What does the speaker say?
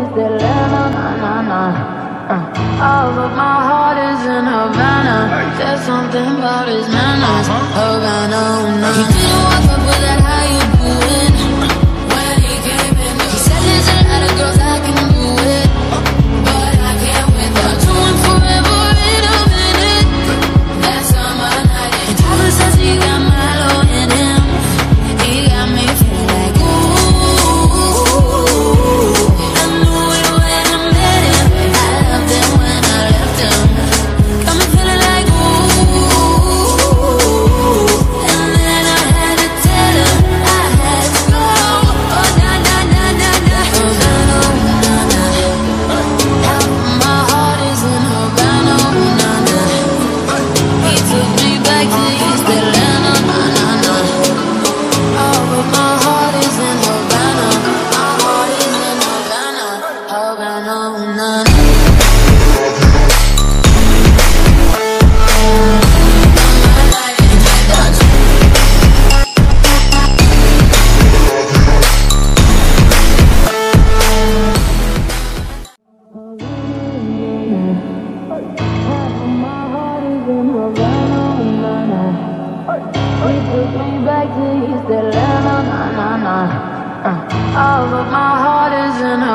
is the na na na. Uh. All of my heart is in Havana. There's something about his manners. Havana, oh, no. We took me back to East Atlanta, na na na. Uh, all of my heart is in her.